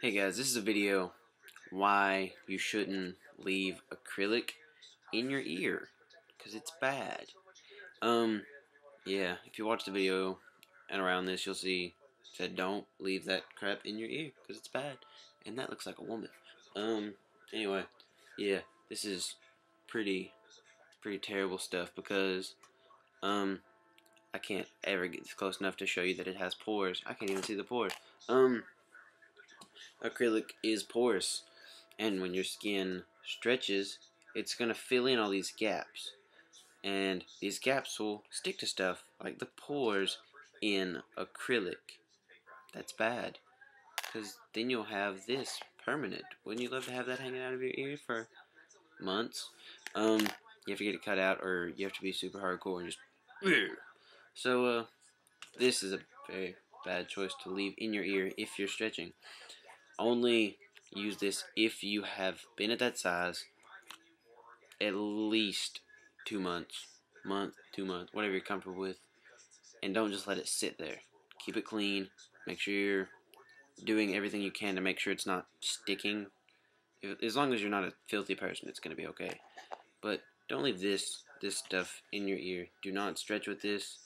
Hey guys, this is a video why you shouldn't leave acrylic in your ear because it's bad. Um, yeah, if you watch the video and around this, you'll see said don't leave that crap in your ear because it's bad, and that looks like a woman. Um, anyway, yeah, this is pretty pretty terrible stuff because um I can't ever get close enough to show you that it has pores. I can't even see the pores. Um acrylic is porous. And when your skin stretches it's gonna fill in all these gaps. And these gaps will stick to stuff like the pores in acrylic. That's bad. Because then you'll have this permanent. Wouldn't you love to have that hanging out of your ear for months? Um you have to get it cut out or you have to be super hardcore and just so uh this is a very bad choice to leave in your ear if you're stretching only use this if you have been at that size at least two months, month, two months, whatever you're comfortable with, and don't just let it sit there. Keep it clean. Make sure you're doing everything you can to make sure it's not sticking. As long as you're not a filthy person, it's gonna be okay. But don't leave this this stuff in your ear. Do not stretch with this.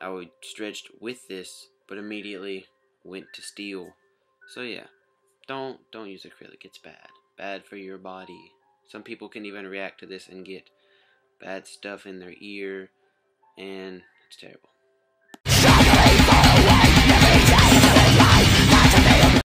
I would stretched with this, but immediately went to steel. So yeah. Don't don't use acrylic. It's bad. Bad for your body. Some people can even react to this and get bad stuff in their ear, and it's terrible.